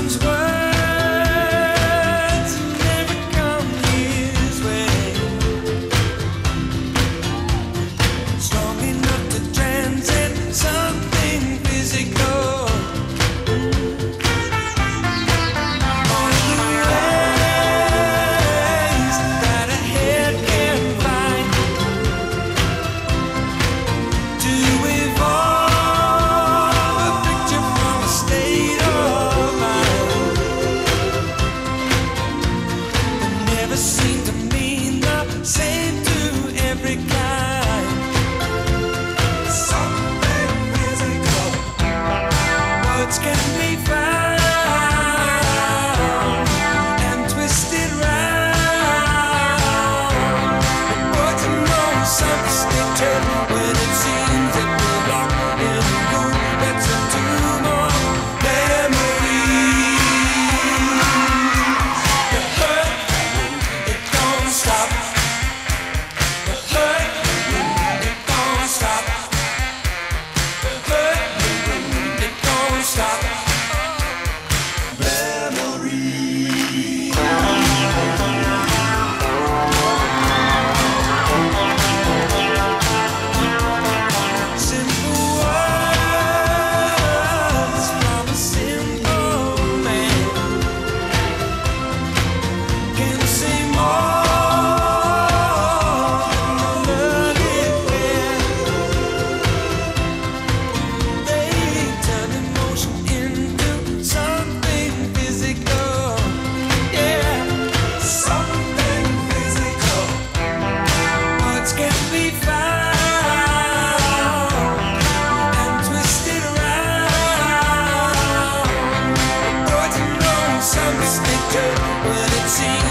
times were seem to mean the same to every guy. Something words can be and twisted round. Words are no substitute. But it seems